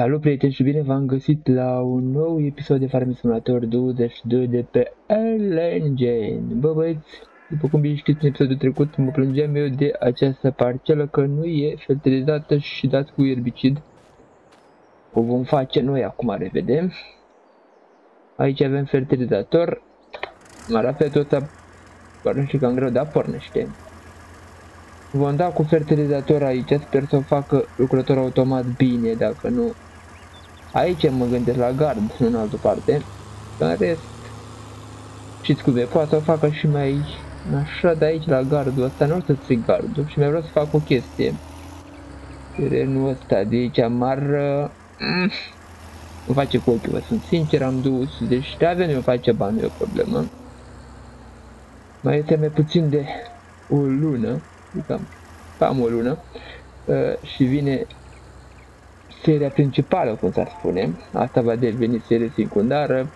Salut prieteni și bine v-am găsit la un nou episod de Farming Simulator 22 de pe Engine. Bă băieți, după cum bine știți în episodul trecut, mă plângeam eu de această parcelă că nu e fertilizată și dat cu erbicid. O vom face noi acum, revedem. Aici avem fertilizator. Mă arată tot pornește cam greu, dar pornește. Vom da cu fertilizator aici, sper să o facă lucrător automat bine, dacă nu... Aici mă gândesc la gard, în altă parte. În rest, știți cum e, poate să o facă și mai așa de aici la gardul ăsta, nu o să stric gardul și mai vreau să fac o chestie. Terenul ăsta de aici mar... Mm, îmi face cu ochiul, vă sunt sincer, am dus, deci de avem eu face bani, nu e o problemă. Mai este mai puțin de o lună cam, cam o lună, uh, și vine seria principală, cum s-ar spune. Asta va deveni serie secundară,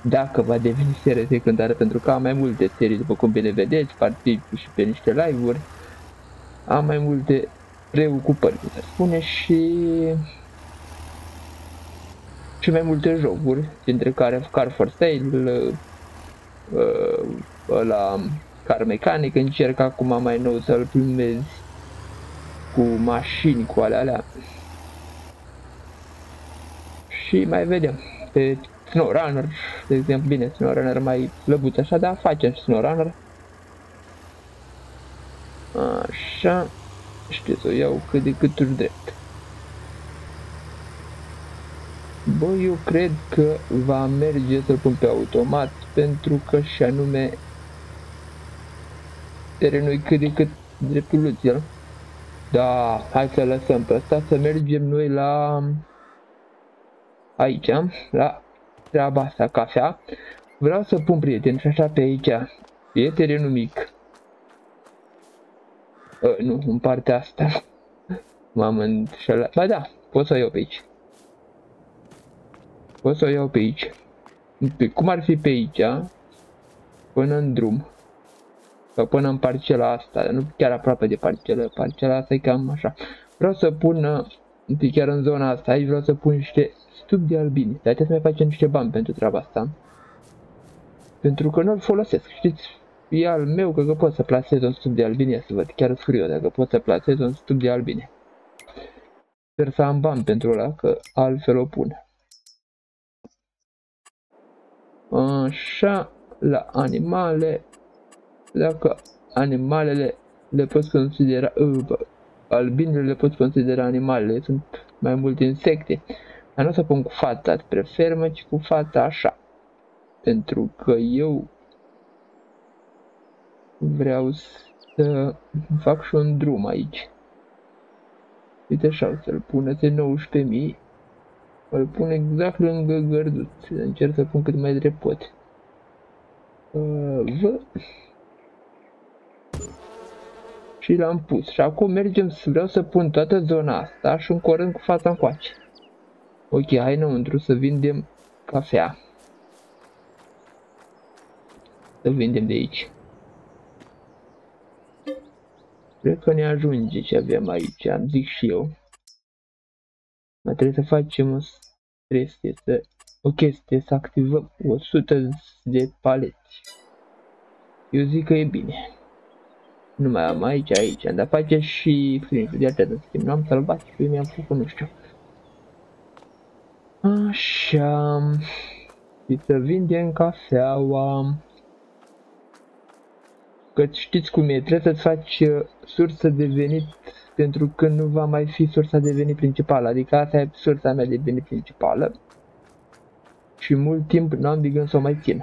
dacă va deveni serie secundară, pentru că am mai multe serii, după cum bine vedeți, particip și pe niște live-uri, am mai multe preocupări, cum s-ar spune, și și mai multe jocuri, dintre care Car for Sale, uh, uh, la car mecanic, încerc acum mai nou să-l filmez cu mașini, cu alea alea. Și mai vedem pe SnowRunner, de exemplu, bine, SnowRunner mai slăbuț așa, dar facem SnowRunner. Așa, știu să o iau cât de cât drept. Bă, eu cred că va merge să-l pun pe automat, pentru că și anume terenul cât de cât dreptuluț el. Da, hai să lăsăm pe asta, să mergem noi la aici, la treaba asta, cafea. Vreau să pun prieteni și așa pe aici. E terenul mic. Uh, nu, în partea asta. M-am înșelat. Ba da, pot să o iau pe aici. Pot să o iau pe aici. Cum ar fi pe aici? Până în drum. Sau până în parcela asta, nu chiar aproape de parcelă, parcela asta e cam așa. Vreau să pun, uh, chiar în zona asta, aici vreau să pun niște stup de albini. Dar să mai facem niște bani pentru treaba asta. Pentru că nu-l folosesc, știți? E al meu, că, că pot să plasez un stup de albine, să văd, chiar scriu dacă pot să plasez un stup de albine. Sper să am bani pentru ăla, că altfel o pun. Așa, la animale, dacă animalele le poți considera, uh, albinele le poți considera animalele, sunt mai multe insecte. Dar nu o să pun cu fața spre fermă, ci cu fața așa. Pentru că eu vreau să fac și un drum aici. Uite așa, să-l pun pe 19.000. Îl pun exact lângă gărduț. Încerc să pun cât mai drept pot. Uh, vă și l-am pus. Și acum mergem, să vreau să pun toată zona asta și încorând cu fața încoace. Ok, hai înăuntru să vindem cafea. Să vindem de aici. Cred că ne ajunge ce avem aici, am zic și eu. Mai trebuie să facem o chestie, să, o chestie, să activăm 100 de paleți. Eu zic că e bine. Nu mai am aici, aici, dar face și flintul de atât, în schimb, n-am sălbatic, mi-am făcut, nu știu. Așa, și să vindem cafeaua. Că știți cum e, trebuie să-ți faci uh, sursă de venit pentru că nu va mai fi sursa de venit principală, adică asta e sursa mea de venit principală. Și mult timp n-am de gând să o mai țin.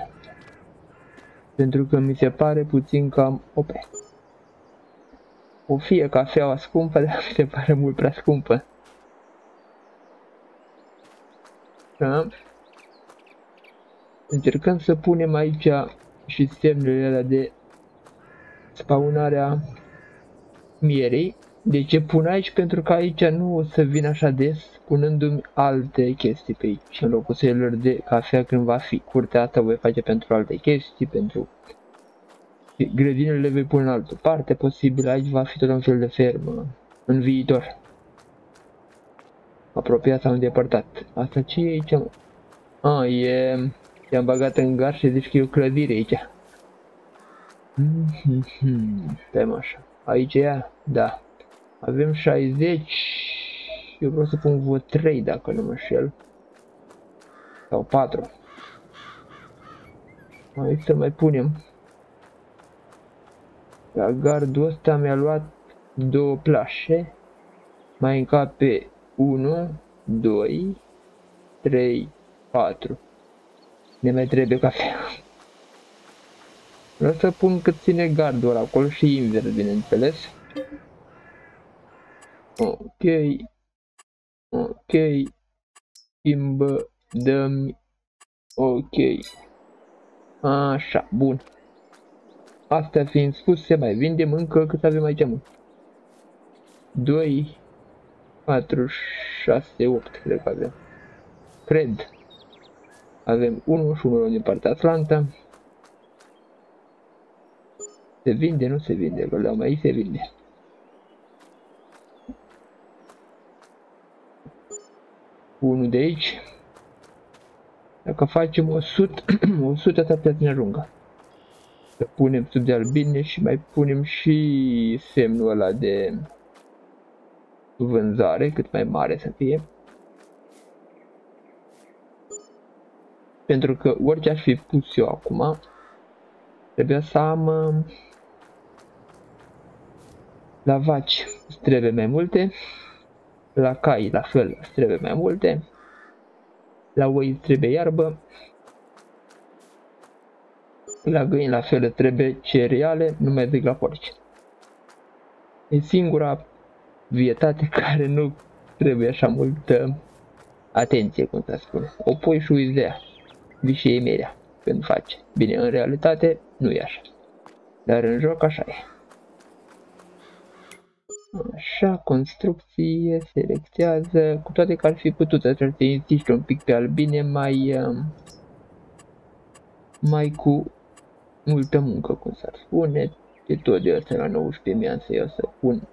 Pentru că mi se pare puțin cam OP o fie cafeaua scumpă, dar mi se pare mult prea scumpă. Da? Încercăm să punem aici și semnele alea de spawnarea mierei. De ce pun aici? Pentru că aici nu o să vin așa des punându-mi alte chestii pe aici. În locul celor de cafea când va fi. Curtea asta voi face pentru alte chestii, pentru grădinile le vei pune în altă parte, posibil aici va fi tot un fel de fermă în viitor. Apropiat sau îndepărtat. Asta ce e aici, mă? A, e... I-am bagat în gar și zici că e o clădire aici. Stai mă așa. Aici e ea? Da. Avem 60. Eu vreau să pun vreo 3 dacă nu mă șel. Sau 4. Aici să mai punem. La gardul ăsta mi-a luat două plașe. Mai încape 1, 2, 3, 4. Ne mai trebuie cafea. Vreau să pun cât ține gardul ăla acolo și invers, bineînțeles. Ok. Ok. Schimbă. Dăm. Ok. Așa, bun. Astea fiind spuse, mai vindem încă cât avem aici, mă. 2, 4, 6, 8, cred că avem. Cred. Avem 1 și 1 din partea Atlanta. Se vinde, nu se vinde, că le mai se vinde. Unul de aici. Dacă facem 100, 100 atât ne ajungă. Să punem sub de albine și mai punem și semnul ăla de vânzare, cât mai mare să fie. Pentru că orice aș fi pus eu acum, trebuia să am uh, la vaci trebuie mai multe, la cai la fel trebuie mai multe, la oi trebuie iarbă, la găini la fel trebuie cereale, nu mai zic la porci. E singura vietate care nu trebuie așa multă atenție, cum să spun. O pui și uiți de ea. Vii merea când faci. Bine, în realitate nu e așa. Dar în joc așa e. Așa, construcție, selectează, cu toate că ar fi putut să te insisti un pic pe albine mai, um, mai cu multă muncă, cum s-ar spune, e tot de asta la 19 ani să iau să pun.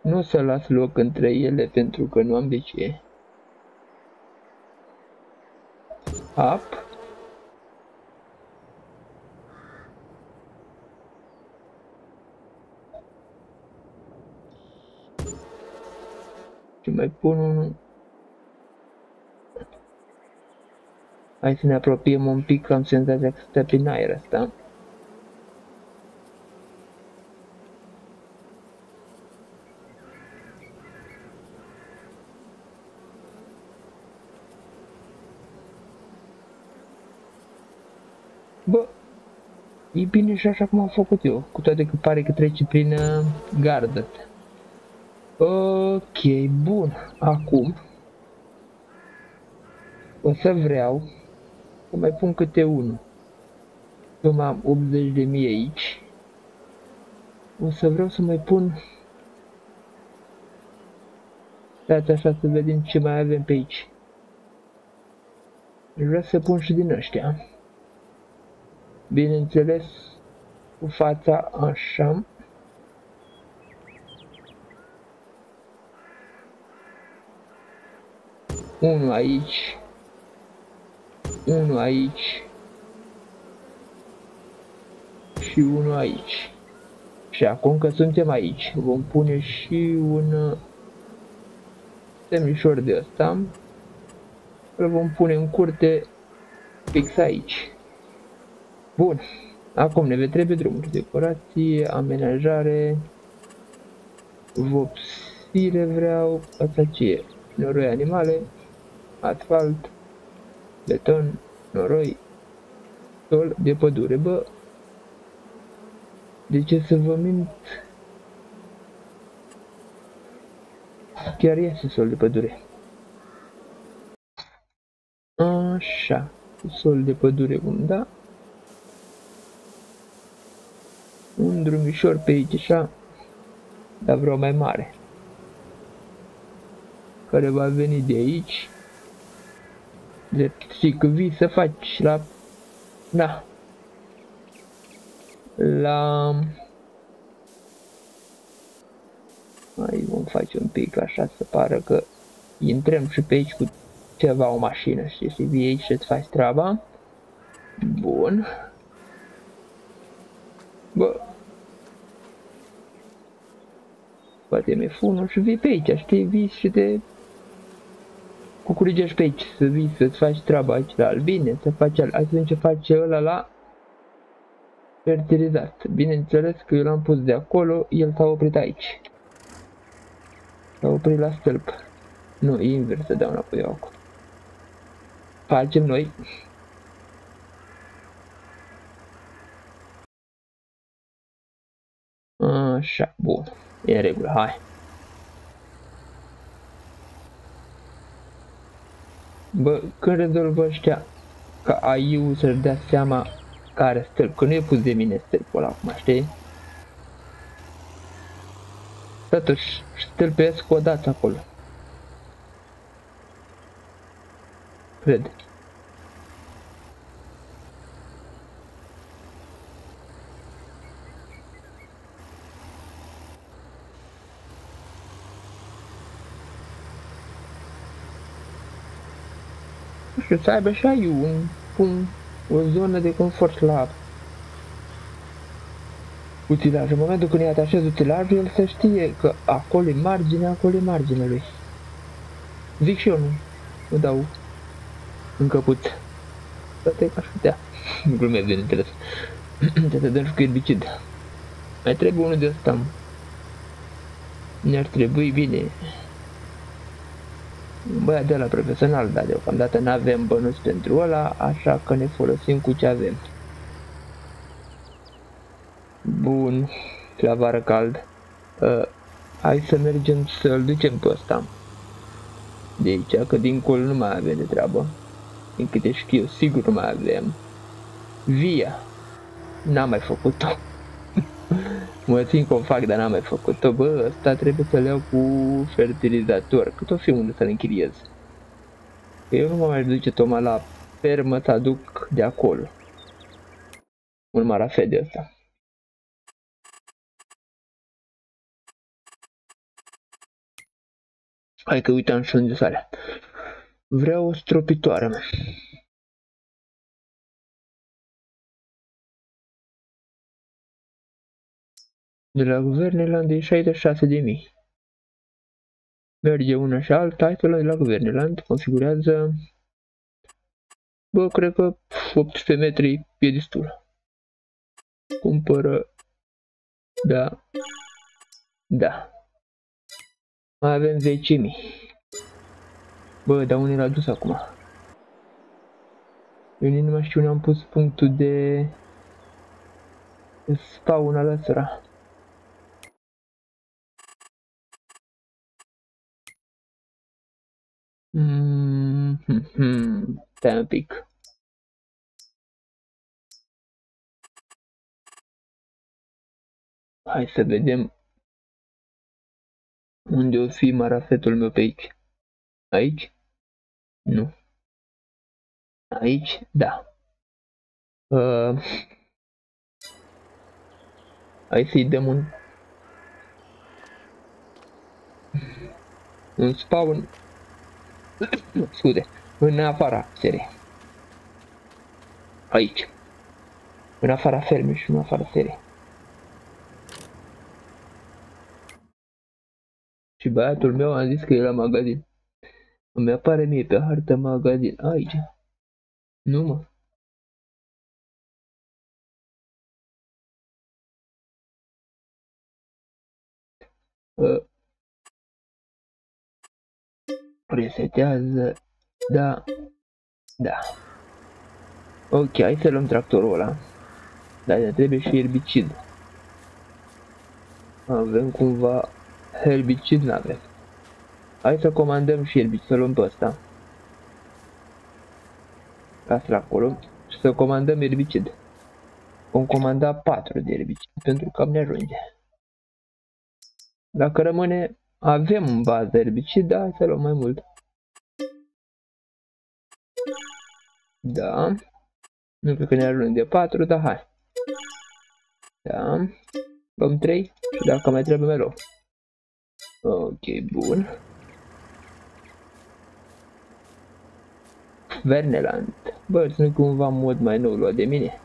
Nu o să las loc între ele pentru că nu am de ce. Up. Și mai pun un... Hai să ne apropiem un pic, am senzația că stă prin aer asta. Bă, e bine și așa cum am făcut eu, cu toate că pare că trece prin uh, gardă. Ok, bun. Acum o să vreau să mai pun câte unul. Că am 80 de mii aici. O să vreau să mai pun Stați așa să vedem ce mai avem pe aici. Vreau să pun și din ăștia. Bineînțeles, cu fața așa. Unul aici. Unul aici. Și unul aici. Și acum că suntem aici, vom pune și un semnișor de ăsta. Îl vom pune în curte fix aici. Bun. Acum ne trebuie drumuri, decorație, amenajare, vopsire vreau, asta ce e? Noroi animale, asfalt, beton, noroi, sol de pădure. Bă, de ce să vă mint? Chiar este sol de pădure. Așa, sol de pădure bun, da? Un drumișor pe aici, așa, dar vreau mai mare. Care va veni de aici Drept și că vii să faci la... Da. La... Mai vom face un pic așa să pară că intrăm și pe aici cu ceva o mașină, știi, să vii aici și-ți faci treaba. Bun. Bă. Poate mi-e funul și vii pe aici, știi, vii și te cucurigești pe aici, să vii să-ți faci treaba aici la albine, să faci, al... hai să vedem ce face ăla la fertilizat. Bineînțeles că eu l-am pus de acolo, el s-a oprit aici. S-a oprit la stâlp. Nu, e invers, să dau înapoi eu acum. Facem noi. Așa, bun. E în regulă, hai. Bă, când rezolvă ăștia ca AI-ul să-și dea seama care stâlp, că nu e pus de mine stâlpul ăla acum, știi? Totuși, stâlpesc o dată acolo. Cred. Știu, să aibă și ai un, un o zonă de confort la utilaj. În momentul când îi atașezi utilajul, el să știe că acolo e marginea, acolo e marginea lui. Zic și eu, nu? Nu dau în căput. Toate că aș putea. Glumesc, bineînțeles. Trebuie să dăm și cu erbicid. Mai trebuie unul de ăsta. Ne-ar trebui bine băiat de la profesional, dar deocamdată nu avem bănuți pentru ăla, așa că ne folosim cu ce avem. Bun, la vară cald. Uh, hai să mergem să-l ducem pe ăsta. De aici, că dincolo nu mai avem de treabă. Din câte știu, sigur nu mai avem. Via. N-am mai făcut-o. Mă țin cum fac, dar n-am mai făcut-o. Bă, ăsta trebuie să-l iau cu fertilizator. Cât o fi unde să-l închiriez? Că eu nu mă mai duce tocmai la fermă să aduc de acolo. Un marafet de ăsta. Hai că uitam și unde sarea. Vreau o stropitoare, mă. De la Guvernland e 66 de mii. Merge una și alta, hai să luăm de la Guvernland, configurează... Bă, cred că 18 metri e destul. Cumpără... Da. Da. Mai avem 10.000. Bă, dar unde l-a dus acum? Eu nu mai știu unde am pus punctul de... Spawn al ăsta. Mm -hmm. Stai un pic. Hai să vedem unde o fi marafetul meu pe aici. Aici? Nu. Aici? Da. Uh, hai să-i dăm un un spawn scuze, în afara serii. Aici. În afara fermei și în afara serii. Și băiatul meu a zis că e la magazin. Îmi apare mie pe hartă magazin. Aici. Nu mă. Uh, Resetează. Da. Da. Ok, hai să luăm tractorul ăla. Dar ne trebuie și erbicid. Avem cumva herbicid, n-avem. Hai să comandăm și erbicid, să luăm pe ăsta. Lasă-l acolo. Și să comandăm erbicid. Vom comanda 4 de erbicid, pentru că ne ajunge. Dacă rămâne avem în bază erbicid, da, să luăm mai mult. Da. Nu cred că ne ajung de 4, dar hai. Da. Luăm 3 și dacă mai trebuie mai luăm. Ok, bun. Verneland. Bă, nu cumva mod mai nou luat de mine.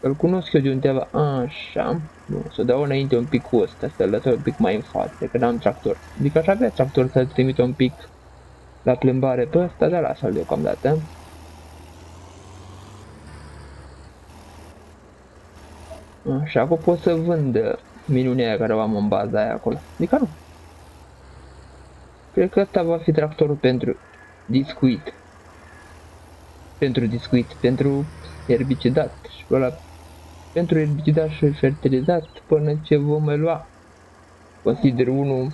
Îl cunosc eu de undeva, așa. Nu, să dau înainte un pic cu ăsta, să-l lăsă un pic mai în față, că n-am tractor. Adică aș avea tractor să-l trimit un pic la plimbare pe ăsta, dar lasă-l deocamdată. Așa, acum pot să vând minunea aia care o am în baza aia acolo. Adică nu. Cred că ăsta va fi tractorul pentru discuit. Pentru discuit, pentru erbicidat și ăla pentru erbicidat și fertilizat până ce vom lua. Consider unul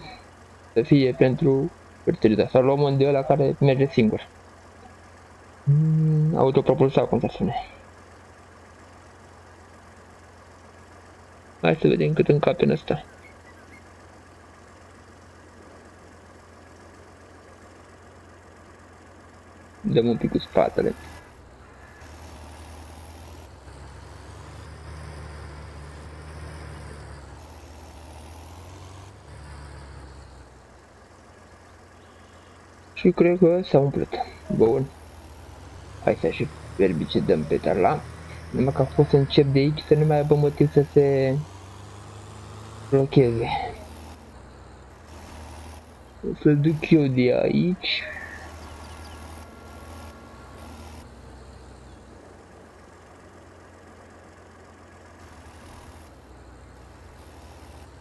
să fie pentru fertilizat. Sau luăm un de ăla care merge singur. Mm, autopropulsat, cum se spune. Hai să vedem cât încape în ăsta. Dăm un pic cu spatele. Și cred că s-a umplut. Bun. Hai să și dăm pe tarla. Numai că a fost să încep de aici să nu mai aibă motiv să se blocheze. O să duc eu de aici.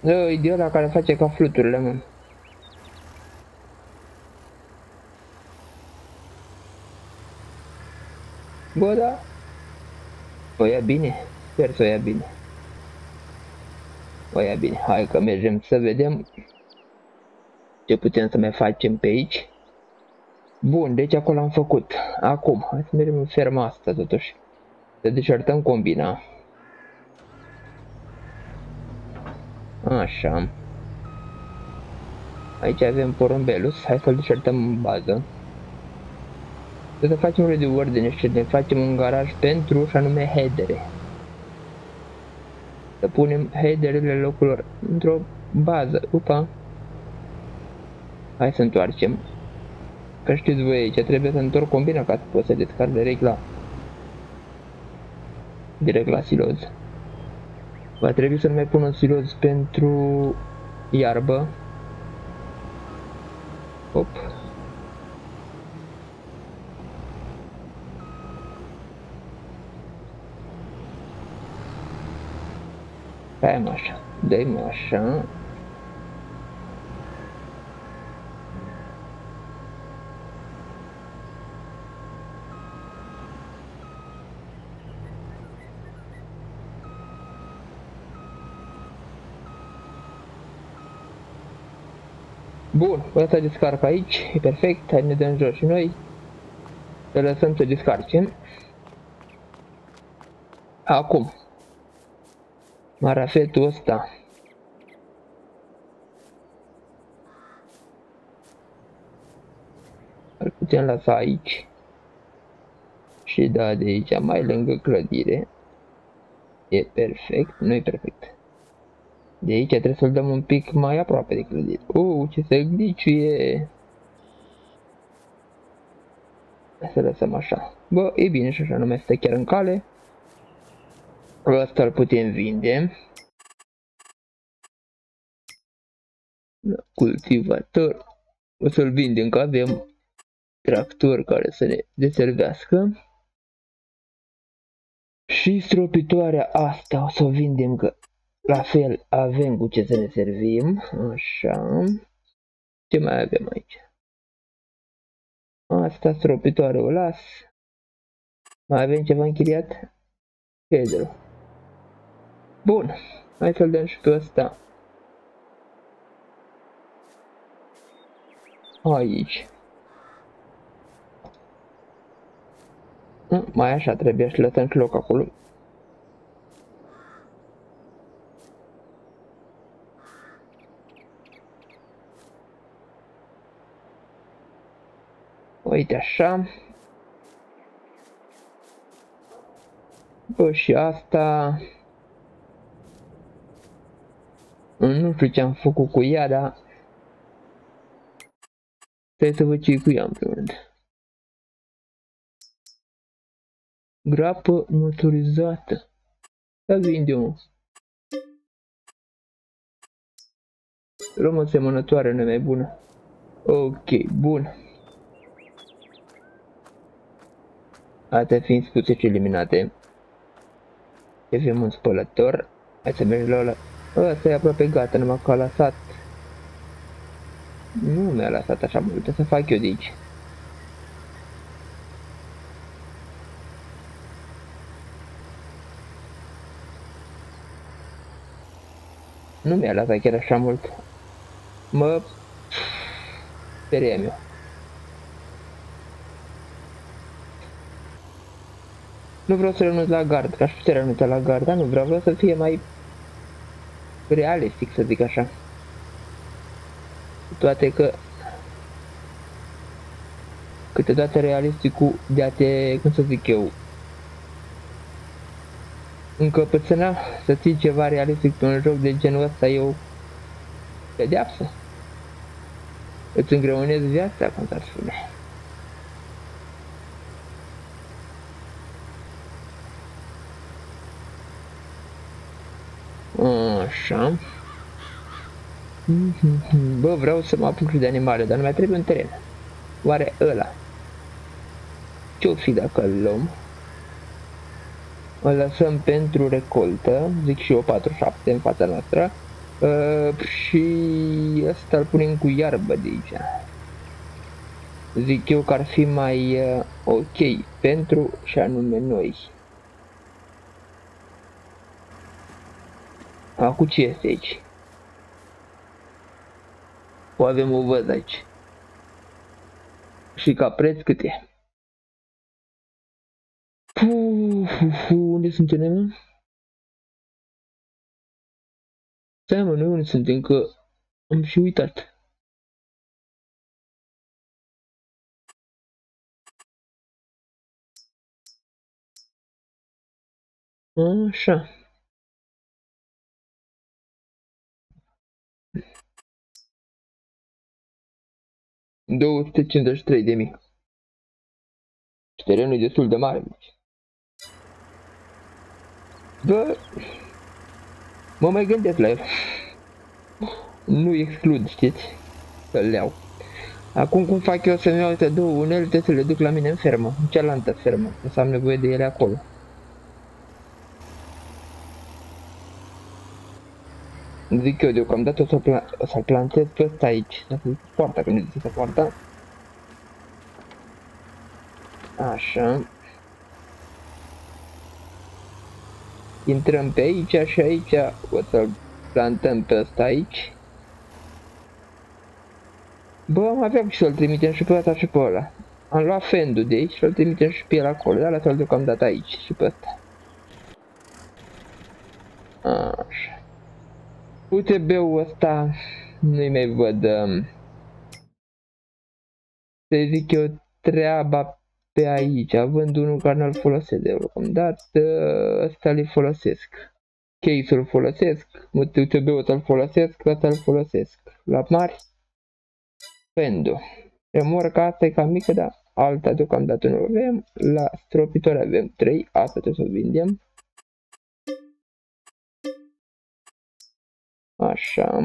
Da, e de ăla care face ca fluturile, mă. Bă, da. O ia bine? Sper să o ia bine. O ia bine. Hai că mergem să vedem ce putem să mai facem pe aici. Bun, deci acolo am făcut. Acum, hai să mergem în ferma asta totuși. Să deșertăm combina. Așa. Aici avem porumbelus. Hai să-l deșertăm în bază să facem de ordine și ne facem un garaj pentru și anume headere. Să punem headerele locurilor într-o bază. Upa! Hai să întoarcem. Că știți voi aici, trebuie să întorc combina ca să pot să descarc direct la direct la siloz. Va trebui să nu mai pun un siloz pentru iarbă. Op, Mă așa, dă mă așa. Bun, ăsta descarcă aici, e perfect, hai ne dăm jos și noi. Să lăsăm să descarce. Acum, marafetul ăsta. Îl putem lăsa aici. Și da de aici mai lângă clădire. E perfect, nu e perfect. De aici trebuie să-l dăm un pic mai aproape de clădire. Uh, ce se gliciuie să lăsăm așa. Bă, e bine și așa nu mai stă chiar în cale Ăsta îl putem vinde. Cultivator. O să-l vindem că avem tractor care să ne deservească. Și stropitoarea asta o să o vindem că la fel avem cu ce să ne servim. Așa. Ce mai avem aici? Asta stropitoare o las. Mai avem ceva închiriat? Pedro. Bun, hai să-l dăm și pe ăsta. Aici. Mai așa trebuie să lăsăm și loc acolo. Uite așa. Bă, și asta... Nu știu ce am făcut cu ea, dar Stai să văd ce cu ea în primul rând. Grapă motorizată. Da vinde mă. Luăm o semănătoare mai bună. Ok, bun. Astea fiind spuse eliminate. Avem un spălător. Hai să mergem la ăla. Ăsta e aproape gata, numai că a lăsat. Nu mi-a lăsat așa multe să fac eu de aici. Nu mi-a lăsat chiar așa mult. Mă... Speriam eu. Nu vreau să renunț la gard, că aș putea renunța la gard, dar nu vreau, vreau să fie mai realistic, să zic așa. Toate că câteodată realisticul de a te, cum să zic eu, încăpățâna să ții ceva realistic pe un joc de genul ăsta e o pedeapsă. Îți îngreunezi viața, cum s-ar spune. Așa. Bă, vreau să mă apuc de animale, dar nu mai trebuie un teren. Oare ăla? Ce-o fi dacă îl luăm? Îl lăsăm pentru recoltă, zic și eu 47 în fața noastră. Uh, și asta îl punem cu iarbă de aici. Zic eu că ar fi mai uh, ok pentru și anume noi. Acum ce este aici? O avem o văd aici. Și ca preț cât e? Uf, uf, unde suntem? Stai mă, noi unde suntem, că am și uitat. Așa. 253 de mii. Și terenul e destul de mare. Bă, mă mai gândesc la el. Nu exclud, știți, să-l iau. Acum cum fac eu să-mi iau astea două unelte să le duc la mine în fermă, în cealaltă fermă, să am nevoie de ele acolo. Zic eu deocamdată o să-l pla să plantez pe ăsta aici. Poarta, că nu zice poarta. Așa. Intrăm pe aici și aici o să-l plantăm pe ăsta aici. Bă, am avea și să-l trimitem și pe ăsta și pe ăla. Am luat fendul de aici și l trimitem și pe el acolo, dar lăsă-l deocamdată aici și pe ăsta. Așa. UTB-ul ăsta nu-i mai văd, um, să zic eu, treaba pe aici, având unul care nu-l folosesc deocamdată, ăsta le folosesc. Case-ul folosesc, UTB-ul ăsta-l folosesc, ăsta îl folosesc. La mari, Fendo. Remorca asta e cam mică, dar alta deocamdată nu avem. La stropitori avem 3, asta trebuie să o vindem. Așa.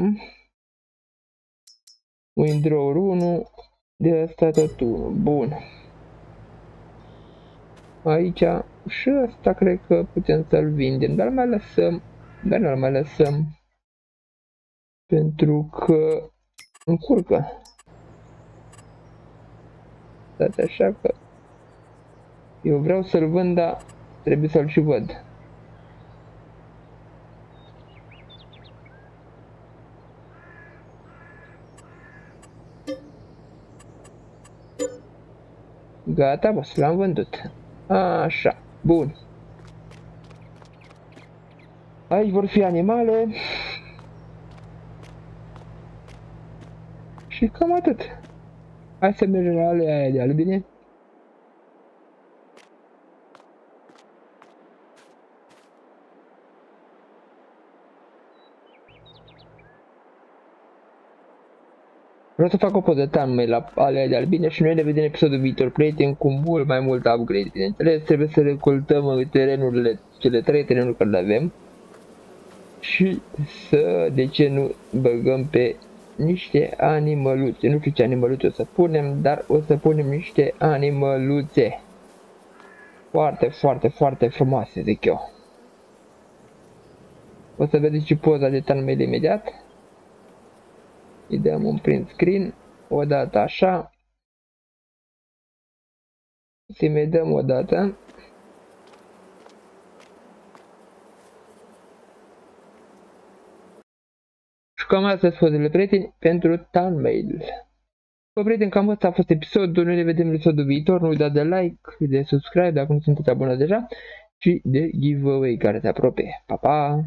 Windrower 1. De asta tot 1. Bun. Aici și asta cred că putem să-l vindem, dar mai lăsăm, dar nu mai lăsăm pentru că încurcă. Stați așa că eu vreau să-l vând, dar trebuie să-l și văd. Gata, boss, l-am vândut. Așa, bun. Aici vor fi animale. Și cam atât. Hai să mergem la alea de albine. Vreau să fac o poză mai la alea de albine și noi ne vedem în episodul viitor, prieteni, cu mult mai mult upgrade, bineînțeles, trebuie să recoltăm terenurile, cele trei terenuri care le avem și să, de ce nu, băgăm pe niște animăluțe, nu știu ce animăluțe o să punem, dar o să punem niște animăluțe foarte, foarte, foarte frumoase, zic eu. O să vedeți și poza de tanmele imediat. Îi dăm un print screen, o dată așa. Să-i mai dăm o dată. Și cam astea sunt fotele prieteni pentru Tanmail. Bă, prieteni, cam asta a fost episodul. Noi ne vedem în episodul viitor. Nu uitați de like, de subscribe dacă nu sunteți abonați deja și de giveaway care se apropie. Pa, pa!